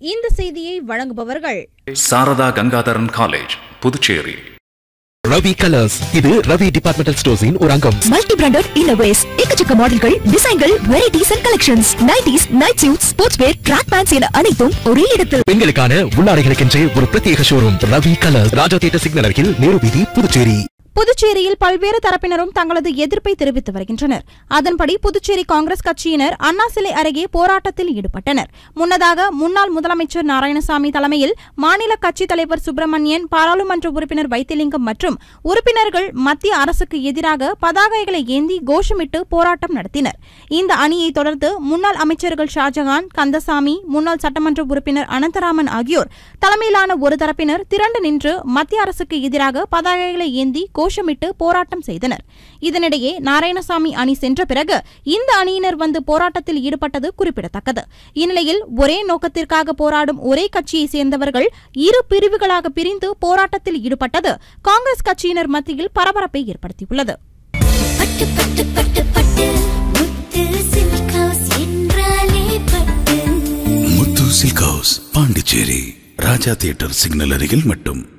இந்த செய்தியை வழங்குபவர்கள் சாரதா கங்காதரன் காலேஜ் புதுச்சேரி. ரவி கலர்ஸ். இது ரவி டிபார்ட்மெண்டல் ஸ்டோர்ஸின் ஒரு அங்கம் மல்டி பிராண்டட் இன்னோவேஸ் எக்கச்சக்க மாடல்கள் டிசைன்கள் varieties and collections nighties night suit sports wear track pants என அனைத்தும் ஒரே இடத்தில். பெண்களுக்கான உள்ளாடைகளுக்கென்றே ஒரு பிரத்யேக showroom Ravi colours. Raja theatre signal அருகில் நேரு வீதி புதுச்சேரி. புதுச்சேரியில் பல்வேறு தரப்பினரும் தங்களது எதிர்ப்பை தெரிவித்து வருகின்றனர். அதன்படி புதுச்சேரி காங்கிரஸ் கட்சியினர் அண்ணா சிலை அருகே போராட்டத்தில் ஈடுபட்டனர். முன்னதாக முன்னாள் முதலமைச்சர் நாராயணசாமி தலைமையில் மாநில கட்சித் தலைவர் சுப்பிரமணியன் பாராளுமன்ற உறுப்பினர் வைத்திலிங்கம் மற்றும் உறுப்பினர்கள் மத்திய அரசுக்கு எதிராக பதாகைகளை ஏந்தி கோஷமிட்டு போராட்டம் நடத்தினர். இந்த அணியை தொடர்ந்து முன்னாள் அமைச்சர்கள் ஷாஜகான் கந்தசாமி முன்னாள் சட்டமன்ற உறுப்பினர் அனந்தராமன் ஆகியோர் தலைமையிலான ஒரு தரப்பினர் திரண்டு நின்று மத்திய அரசுக்கு எதிராக பதாகைகளை ஏந்தி கோஷமிட்டு போராட்டம் செய்தனர். இதனிடையே நாராயணசாமி அணி சென்ற பிறகு இந்த அணியினர் வந்து போராட்டத்தில் ஈடுபட்டது குறிப்பிடத்தக்கது. இந்நிலையில் ஒரே நோக்கத்திற்காக போராடும் ஒரே கட்சியை சேர்ந்தவர்கள் இரு பிரிவுகளாக பிரிந்து போராட்டத்தில் ஈடுபட்டது காங்கிரஸ் கட்சியினர் மத்தியில் பரபரப்பை ஏற்படுத்தியுள்ளது. முத்து பாண்டிச்சேரி ராஜா தியேட்டர் சிக்னல் அருகில் மட்டும்.